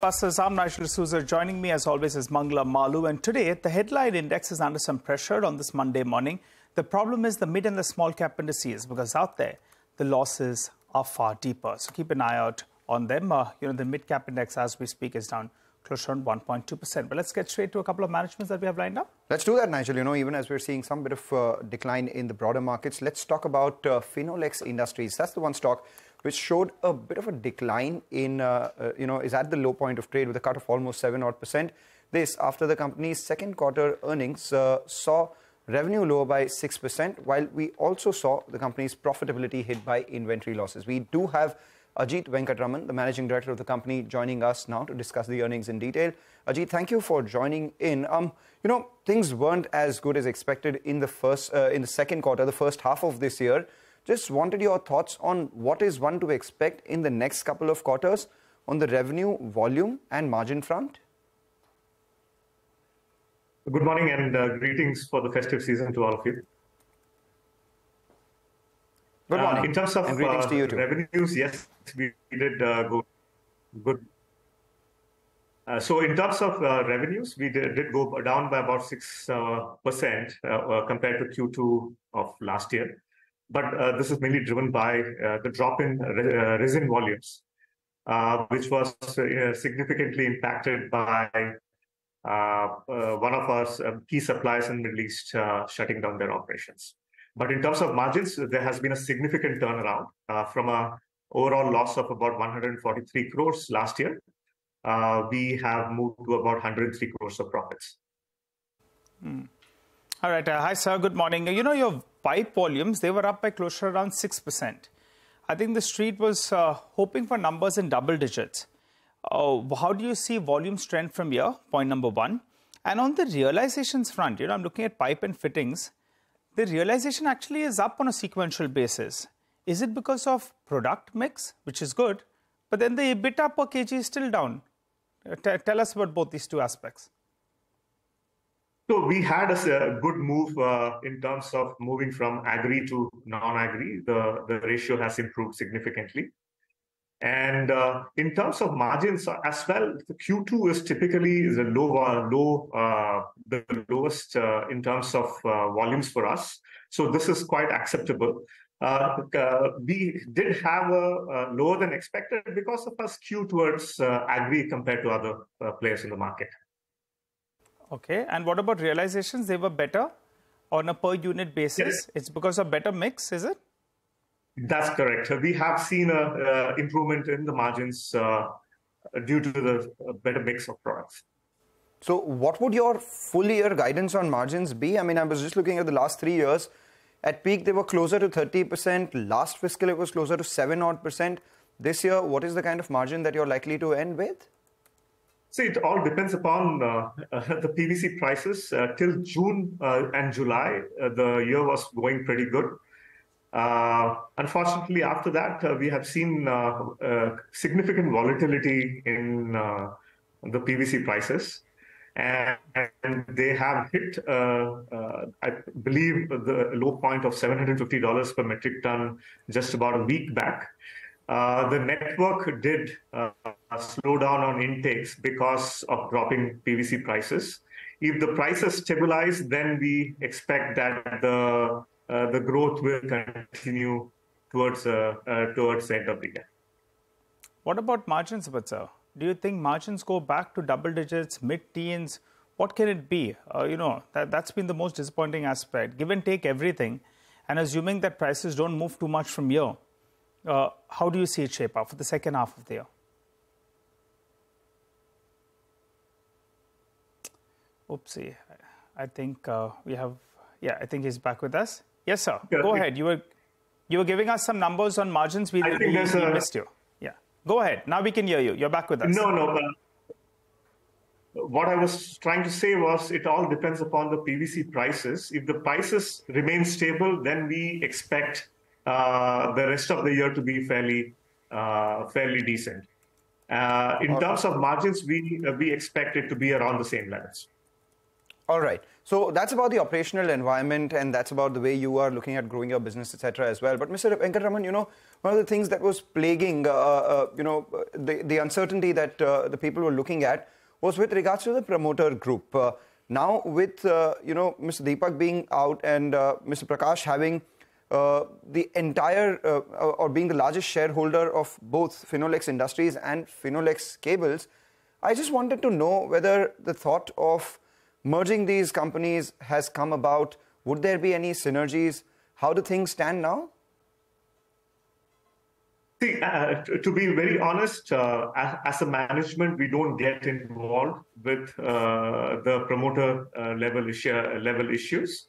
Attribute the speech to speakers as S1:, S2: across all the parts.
S1: Buses, I'm Nigel D'Souza. Joining me, as always, is Mangalam Maloo. And today, the headline index is under some pressure on this Monday morning. The problem is the mid and the small cap indices, because out there, the losses are far deeper. So keep an eye out on them. Uh, you know, the mid cap index, as we speak, is down close around 1.2%. But let's get straight to a couple of managements that we have lined up.
S2: Let's do that, Nigel. You know, even as we're seeing some bit of uh, decline in the broader markets, let's talk about uh, Finolex Industries. That's the one stock which showed a bit of a decline in, uh, uh, you know, is at the low point of trade with a cut of almost 7 odd percent. This after the company's second quarter earnings uh, saw revenue lower by 6%, while we also saw the company's profitability hit by inventory losses. We do have Ajit Venkataraman, the managing director of the company, joining us now to discuss the earnings in detail. Ajit, thank you for joining in. Um, you know, things weren't as good as expected in the first, uh, in the second quarter, the first half of this year. Just wanted your thoughts on what is one to expect in the next couple of quarters on the revenue, volume, and margin front.
S3: Good morning and uh, greetings for the festive season to all of you.
S2: Good morning.
S3: Uh, in terms of
S2: greetings
S3: uh,
S2: to you too.
S3: revenues, yes, we did go good. So in terms of revenues, we did, did go down by about six uh, percent uh, compared to Q2 of last year but uh, this is mainly driven by uh, the drop in re- uh, resin volumes, which was significantly impacted by one of our um, key suppliers in the Middle East shutting down their operations. But in terms of margins, there has been a significant turnaround from a overall loss of about 143 crores last year. we have moved to about 103 crores of profits.
S1: Hmm. All right. Uh, hi, sir. Good morning. You know, your pipe volumes, they were up by close to around 6%. I think the street was uh, hoping for numbers in double digits. Uh, how do you see volumes trend from here? Point number one. And on the realizations front, you know, I'm looking at pipe and fittings. The realization actually is up on a sequential basis. Is it because of product mix, which is good, but then the EBITDA per kg is still down? Uh, T- tell us about both these two aspects.
S3: So we had a, good move uh, in terms of moving from agri to non-agri. The, the ratio has improved significantly. And uh, in terms of margins as well, the Q2 is typically the low, uh, low, uh, the lowest uh, in terms of uh, volumes for us. So this is quite acceptable. we did have a, a, lower than expected because of a skew towards agri compared to other players in the market.
S1: Okay. And what about realizations? They were better on a per unit basis. Yes. It's because of better mix, is it?
S3: That's correct. We have seen an uh, improvement in the margins uh, due to the uh, better mix of products.
S2: So, what would your full year guidance on margins be? I mean, I was just looking at the last three years. At peak, they were closer to 30%. Last fiscal, it was closer to 7 odd percent. This year, what is the kind of margin that you're likely to end with?
S3: It all depends upon uh, uh, the PVC prices. Uh, till June uh, and July, uh, the year was going pretty good. Uh, unfortunately, after that, we have seen significant volatility in the PVC prices. And, and they have hit, I believe, the low point of $750 per metric ton just about a week back. Uh, the network did uh, slow down on intakes because of dropping PVC prices. If the prices stabilize, then we expect that the uh, the growth will continue towards uh, uh, towards the end of the year.
S1: What about margins, sir? Do you think margins go back to double digits, mid-teens? What can it be? you know, that, that's been the most disappointing aspect. Give and take everything, and assuming that prices don't move too much from here how do you see it shape up for the second half of the year? Oopsie, I think uh, we have. Yeah, I think he's back with us. Yes, sir. Yeah, Go ahead. You were you were giving us some numbers on margins. We, we, we a... missed you. Yeah. Go ahead. Now we can hear you. You're back with us.
S3: No, no. Uh, what I was trying to say was it all depends upon the PVC prices. If the prices remain stable, then we expect uh, the rest of the year to be fairly uh, fairly decent. Uh, in terms of margins, we we expect it to be around the same levels.
S2: All right. So that's about the operational environment, and that's about the way you are looking at growing your business, etc. as well. But Mr. Venkataraman, you know, one of the things that was plaguing, uh, uh, you know, the, the uncertainty that uh, the people were looking at was with regards to the promoter group. Uh, now, with uh, you know Mr. Deepak being out and uh, Mr. Prakash having the entire or being the largest shareholder of both Finolex Industries and Finolex Cables, I just wanted to know whether the thought of merging these companies has come about. Would there be any synergies? How do things stand now?
S3: See, uh, to, be very honest, uh, as, as, a management, we don't get involved with uh, the promoter uh, level, issue, level issues.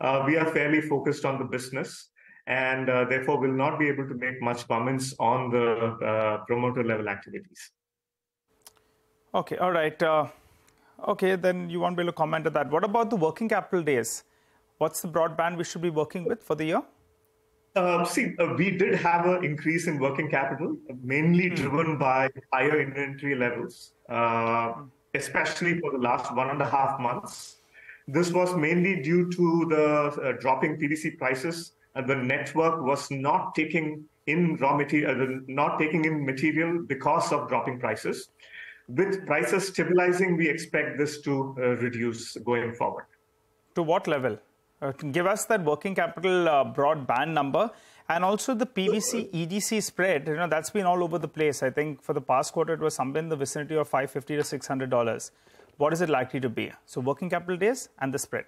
S3: Uh, we are fairly focused on the business and uh, therefore will not be able to make much comments on the promoter level activities.
S1: Okay, all right. okay, then you won't be able to comment on that. What about the working capital days? What's the broadband we should be working with for the year?
S3: Uh, see, uh, we did have an increase in working capital, mainly mm. driven by higher inventory levels, uh, especially for the last one and a half months. This was mainly due to the uh, dropping PVC prices. And the network was not taking in raw material, uh, not taking in material because of dropping prices. With prices stabilizing, we expect this to reduce going forward.
S1: To what level? Uh, give us that working capital uh, broad band number and also the PVC EDC spread. You know that's been all over the place. I think for the past quarter it was somewhere in the vicinity of 550 to 600 dollars. What is it likely to be? So working capital days and the spread.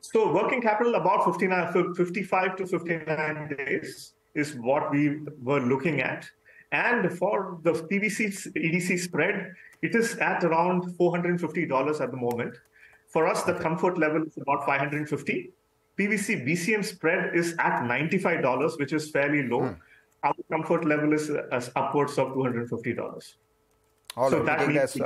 S3: So working capital about 59, 55 to 59 days is what we were looking at. And for the PVC EDC spread, it is at around $450 at the moment. For us, the comfort level is about 550. PVC VCM spread is at $95, which is fairly low. Hmm. Our comfort level is uh, upwards of $250.
S2: All so right. that means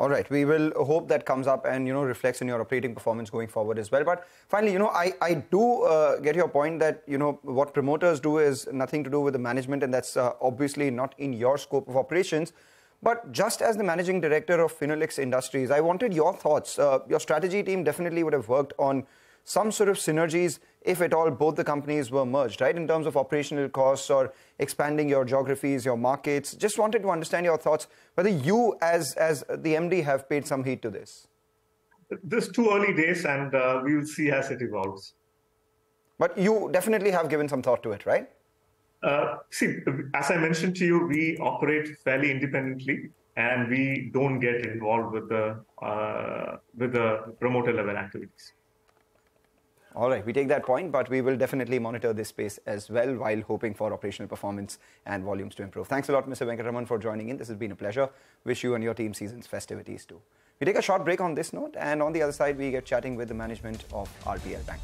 S2: all right, we will hope that comes up and you know reflects in your operating performance going forward as well. But finally, you know, I I do uh, get your point that you know what promoters do is nothing to do with the management, and that's uh, obviously not in your scope of operations. But just as the managing director of Finolex Industries, I wanted your thoughts. Uh, your strategy team definitely would have worked on some sort of synergies, if at all both the companies were merged, right, in terms of operational costs or expanding your geographies, your markets. Just wanted to understand your thoughts, whether you, as, as the MD, have paid some heed to this.
S3: This too early days, and uh, we will see as it evolves.
S2: But you definitely have given some thought to it, right?
S3: Uh, see, as I mentioned to you, we operate fairly independently, and we don't get involved with the uh, with the promoter level activities.
S2: All right, we take that point, but we will definitely monitor this space as well while hoping for operational performance and volumes to improve. Thanks a lot, Mr. Venkataraman, for joining in. This has been a pleasure. Wish you and your team season's festivities too. We take a short break on this note, and on the other side, we get chatting with the management of RBL Bank.